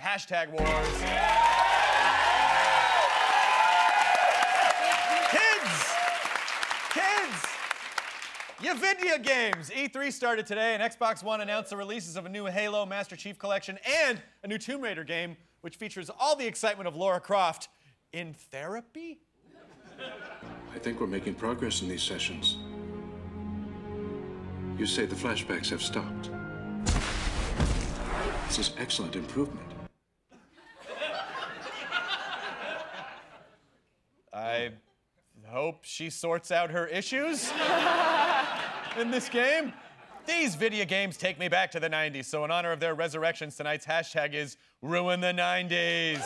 Hashtag wars. Kids! Kids! Yvidia Games! E3 started today, and Xbox One announced the releases of a new Halo Master Chief Collection and a new Tomb Raider game, which features all the excitement of Lara Croft in therapy? I think we're making progress in these sessions. You say the flashbacks have stopped. This is excellent improvement. I hope she sorts out her issues in this game. These video games take me back to the 90s, so in honor of their resurrections, tonight's hashtag is Ruin the 90s.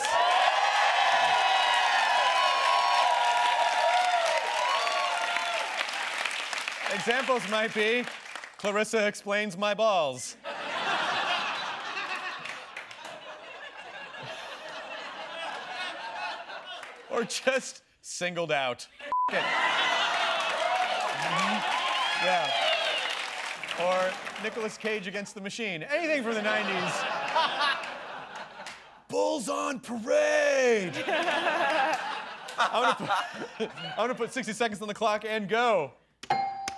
Examples might be Clarissa explains my balls. or just singled out. F- it. Mhm. Yeah. Or Nicolas Cage against the machine. Anything from the 90s. Bulls on parade! I'm gonna, put, I'm gonna put 60 seconds on the clock and go.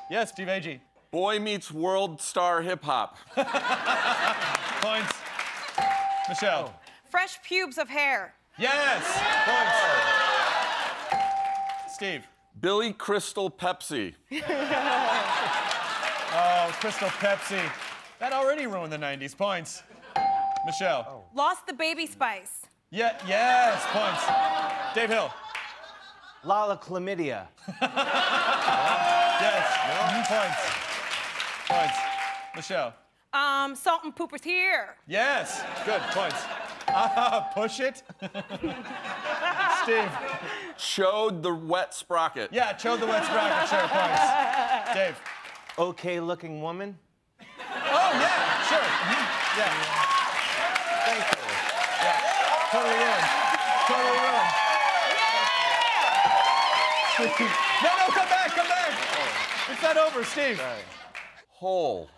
Yes, Steve Agee. Boy meets world star hip hop. Points. Michelle. Fresh pubes of hair. Yes. Points. Steve. Billy Crystal Pepsi. Oh, Crystal Pepsi. That already ruined the 90s. Points. Michelle. Lost the baby spice. Yeah, yes, points. Dave Hill. Lala chlamydia. Yes. Points. Points. Michelle. Um, salt and poopers here. Yes. Good. Points. Ah, push it. Steve. Chode the wet sprocket. Yeah, Chode the wet sprocket. Sure. Points. Dave. Okay looking woman. Oh, yeah. Sure. Mhm. Yeah. Thank you. Yeah. Totally ruined. Totally ruined. no, no, come back, come back. It's not over, Steve. Hole.